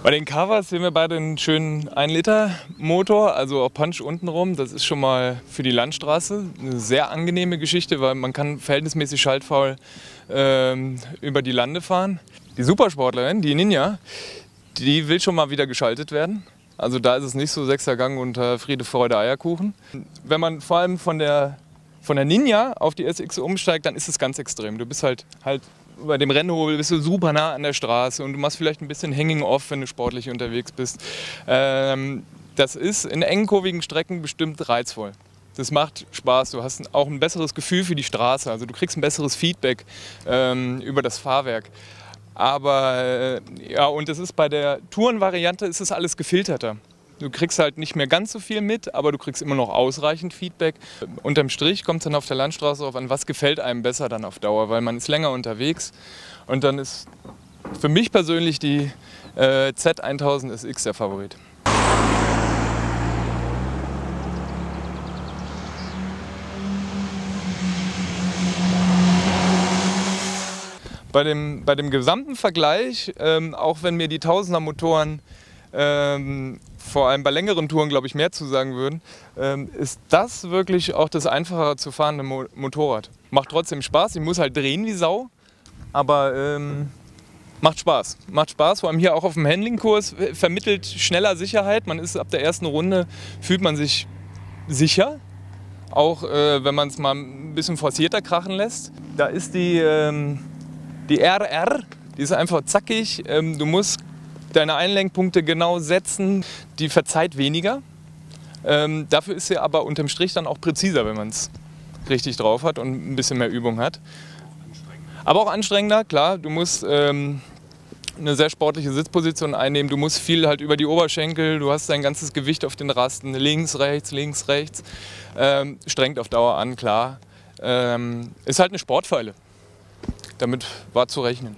Bei den Covers sehen wir beide einen schönen 1-Liter-Motor, also auch Punch untenrum. Das ist schon mal für die Landstraße eine sehr angenehme Geschichte, weil man kann verhältnismäßig schaltfaul ähm, über die Lande fahren. Die Supersportlerin, die Ninja, die will schon mal wieder geschaltet werden. Also da ist es nicht so sechster Gang unter Friede, Freude, Eierkuchen. Wenn man vor allem von der, von der Ninja auf die SX umsteigt, dann ist es ganz extrem. Du bist halt, halt bei dem Rennhobel bist du super nah an der Straße und du machst vielleicht ein bisschen Hanging Off, wenn du sportlich unterwegs bist. Ähm, das ist in engkurvigen Strecken bestimmt reizvoll. Das macht Spaß. Du hast auch ein besseres Gefühl für die Straße. Also du kriegst ein besseres Feedback ähm, über das Fahrwerk. Aber äh, ja, und das ist bei der Tourenvariante ist es alles gefilterter. Du kriegst halt nicht mehr ganz so viel mit, aber du kriegst immer noch ausreichend Feedback. Unterm Strich kommt es dann auf der Landstraße auf an, was gefällt einem besser dann auf Dauer, weil man ist länger unterwegs. Und dann ist für mich persönlich die äh, Z1000 SX der Favorit. Bei dem, bei dem gesamten Vergleich, ähm, auch wenn mir die Tausender Motoren ähm, vor allem bei längeren Touren, glaube ich, mehr zusagen würden, ähm, ist das wirklich auch das einfacher zu fahrende Mo Motorrad. Macht trotzdem Spaß, ich muss halt drehen wie Sau, aber ähm, macht Spaß. Macht Spaß, vor allem hier auch auf dem Handlingkurs, vermittelt schneller Sicherheit. Man ist ab der ersten Runde, fühlt man sich sicher, auch äh, wenn man es mal ein bisschen forcierter krachen lässt. Da ist die, ähm, die RR, die ist einfach zackig. Ähm, du musst deine Einlenkpunkte genau setzen, die verzeiht weniger. Ähm, dafür ist sie aber unterm Strich dann auch präziser, wenn man es richtig drauf hat und ein bisschen mehr Übung hat. Aber auch anstrengender, klar, du musst ähm, eine sehr sportliche Sitzposition einnehmen, du musst viel halt über die Oberschenkel, du hast dein ganzes Gewicht auf den Rasten, links, rechts, links, rechts. Ähm, strengt auf Dauer an, klar. Ähm, ist halt eine Sportpfeile. Damit war zu rechnen.